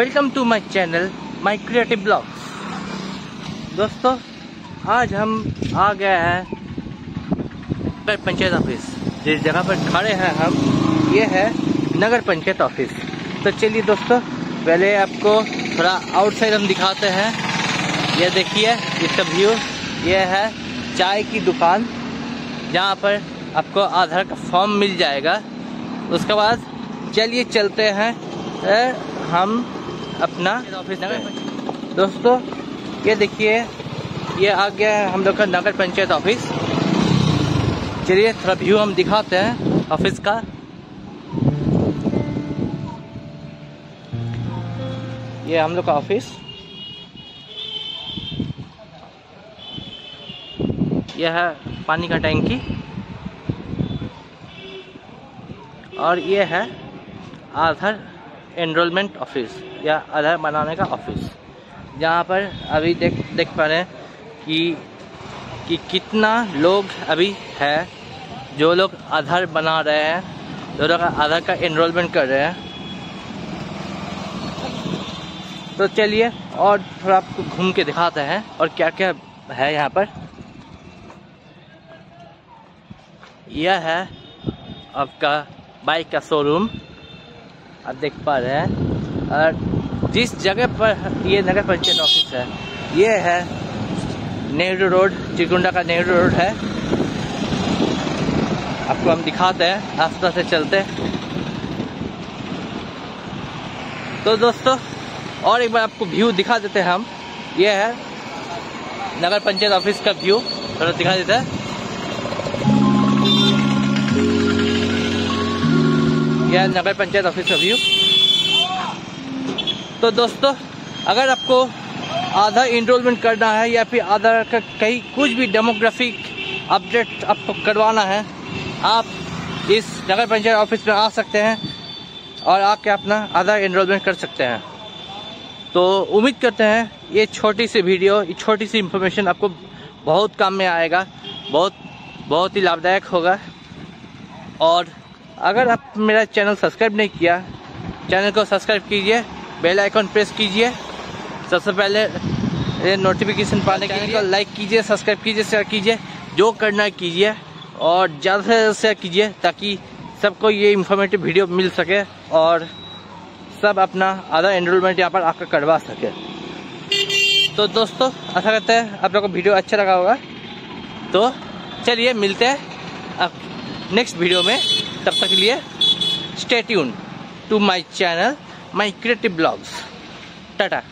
Welcome to my channel my creative blogs दोस्तों, आज हम आ गए हैं नगर पंचायत ऑफ़िस। जिस जगह पर खड़े हैं हम, ये है नगर पंचायत ऑफ़िस। तो चलिए दोस्तों, पहले आपको थोड़ा आउटसाइड हम दिखाते हैं। ये देखिए, इसका व्यू ये है चाय की दुकान, जहाँ पर आपको आधार का फॉर्म मिल जाएगा। उसके बाद चलिए चलते हैं हम अपना ऑफ़िस दोस्तों, ये देखिए, ये आ गया है हम लोग का नगर पंचायत ऑफ़िस। चलिए, थोड़ा व्यू हम दिखाते हैं ऑफ़िस का। ये हम लोग का ऑफ़िस। यह है पानी का टैंकी। और ये है आधार एनरोलमेंट ऑफ़िस या आधार बनाने का ऑफ़िस जहाँ पर अभी देख देख पा रहे हैं कि कि कितना लोग अभी है, जो लोग आधार बना रहे हैं, जो लोग आधार का एनरोलमेंट कर रहे हैं। तो चलिए, और थोड़ा आपको घूम के दिखाते हैं, और क्या क्या है यहाँ पर। यह है आपका बाइक का शोरूम आप देख पा रहे हैं। और जिस जगह पर ये नगर पंचायत ऑफ़िस है, ये है नेहरू रोड चिकुंडा का नेहरू रोड है। आपको हम दिखाते हैं आस्था से चलते। तो दोस्तों, और एक बार आपको व्यू दिखा देते हैं हम। ये है नगर पंचायत ऑफ़िस का व्यू थोड़ा दिखा देते हैं। यह नगर पंचायत ऑफ़िस का व्यू तो दोस्तों, अगर आपको आधार इनरोलमेंट करना है या फिर आधार का कहीं कुछ भी डेमोग्राफिक अपडेट आपको करवाना है, आप इस नगर पंचायत ऑफ़िस में आ सकते हैं और आके अपना आधार इनरोलमेंट कर सकते हैं। तो उम्मीद करते हैं, ये छोटी सी वीडियो ये छोटी सी इन्फॉर्मेशन आपको बहुत काम में आएगा, बहुत बहुत ही लाभदायक होगा। और अगर आप मेरा चैनल सब्सक्राइब नहीं किया, चैनल को सब्सक्राइब कीजिए, बेल आइकन प्रेस कीजिए। सबसे पहले नोटिफिकेशन पाने के लिए लाइक कीजिए सब्सक्राइब कीजिए शेयर कीजिए, जो करना कीजिए और ज़्यादा से ज़्यादा शेयर कीजिए ताकि सबको ये इन्फॉर्मेटिव वीडियो मिल सके और सब अपना आधा एनरोलमेंट यहाँ पर आकर करवा सके। तो दोस्तों, आशा करते हैं आप लोग को वीडियो अच्छा लगा होगा। तो चलिए मिलते हैं अब नेक्स्ट वीडियो में। तब तक के लिए stay tuned to my channel my creative blogs tata